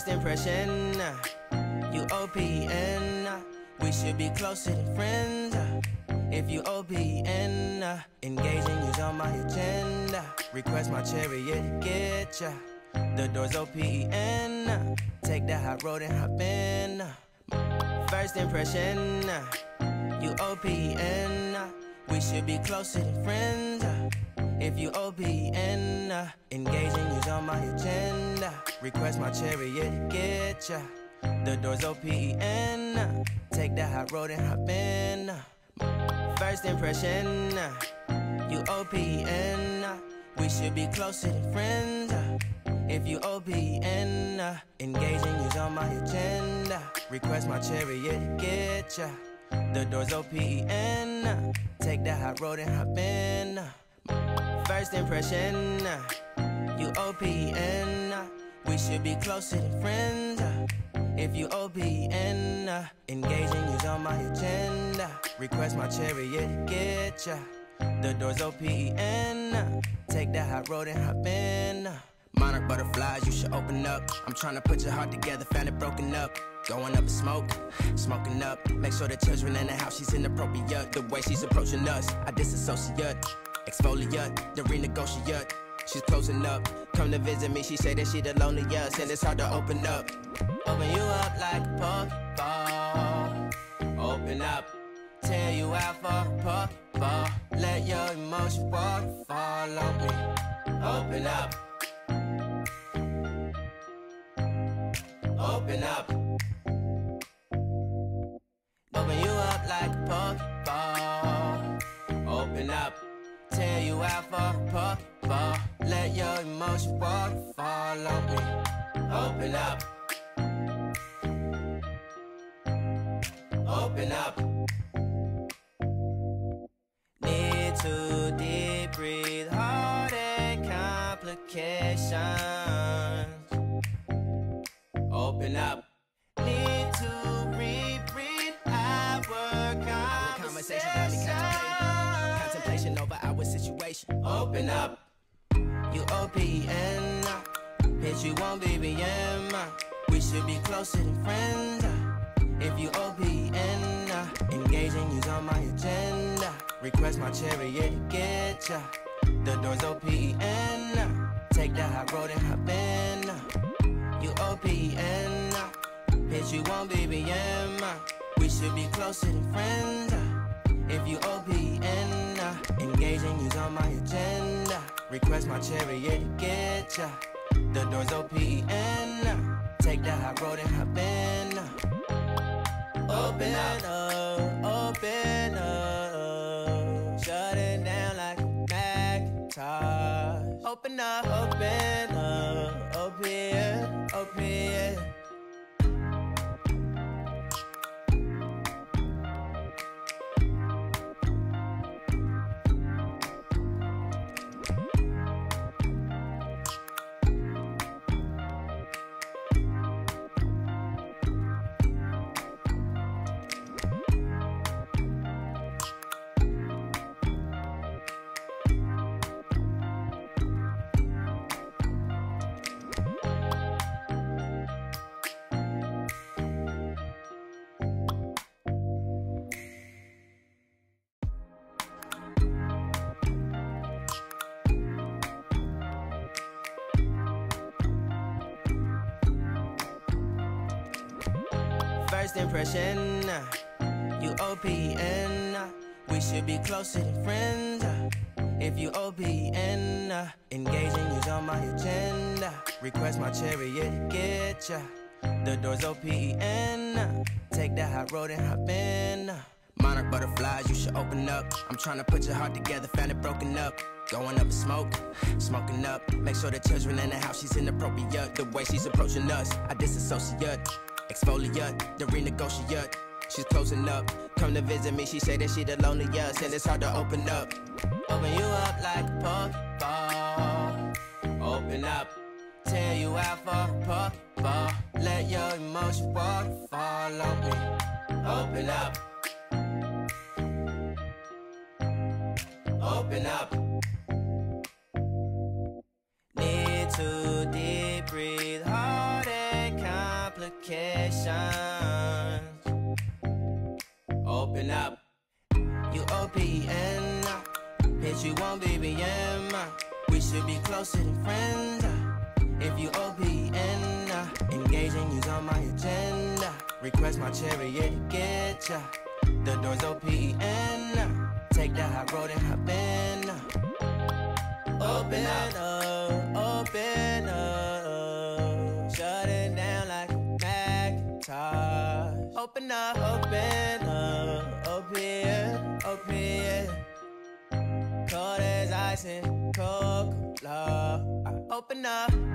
First impression, you OPN. We should be closer than friends. If you OPN, engaging you's on my agenda. Request my chariot get ya. The door's OPN. Take that hot road and hop in. First impression, you OPN. We should be closer than friends. If you OPN, engaging you's on my agenda. Request my chariot get ya. The door's uh, Take that hot road and hop in. First impression, you uh, We should be closer than friends. If you uh, engaging you's on my agenda. Request my chariot get ya. The door's uh, Take that hot road and hop in. First impression, you OPN. We should be closer than friends. uh, If you OPN, uh, engaging you's on my agenda. Request my chariot get ya. The door's OPN. uh, Take that hot road and hop in. uh, Monarch butterflies, you should open up. I'm trying to put your heart together, found it broken up. Going up in smoke, smoking up. Make sure the children in the house, she's inappropriate. The way she's approaching us, I disassociate. Exfoliate, the renegotiate. She's closing up. Come to visit me, she say that she the loneliest, and it's hard to open up. Open you up like a Pokeball. Open up, tear you out for a Pokeball. Let your emotion waterfall on me. Open up. Open up. Open you up like a Pokeball. Open up. Tear you out for a Pokeball. Let your emotions waterfall on me. Open up. Open up. Need to deep breathe, heartache complications. Open up. Need to reread our conversation. Got me contemplating, contemplation over our situation. Open up. You OPN. uh, Bitch, you won't BBM. uh, We should be closer than friends. uh, If you OPN, uh, engaging you's on my agenda. Request my chariot to get ya. The door's OPN. uh, Take that hot road and hop in. uh, You OPN. uh, Bitch, you won't BBM. uh, We should be closer than friends. Request my chariot to get ya. The door's uh, Take that hot road and hop in. Open up, open up, shut it down like a Macintosh. Open up, open First impression, you OPN. We should be closer than friends. If you OPN, engaging you's on my agenda. Request my chariot get ya. The door's OPN. Take that hot road and hop in. Monarch butterflies, you should open up. I'm trying to put your heart together, found it broken up. Going up in smoke, smoking up. Make sure the children in the house, she's inappropriate. The way she's approaching us, I disassociate. Exfoliate, the renegotiate. She's closing up. Come to visit me, she say that she the loneliest, and it's hard to open up. Open you up like a Pokeball. Open up. Tear you out for Pokeball. Let your emotion waterfall on me. Open up. Open up. times. Open up. You OPN up. Bitch, you won't be up. We should be closer than friends. If you OPN up. Engaging you's on my agenda. Request my chariot to get ya. The door's OPN. Take the high road and hop in up. Open As and Coca-Cola. I open up.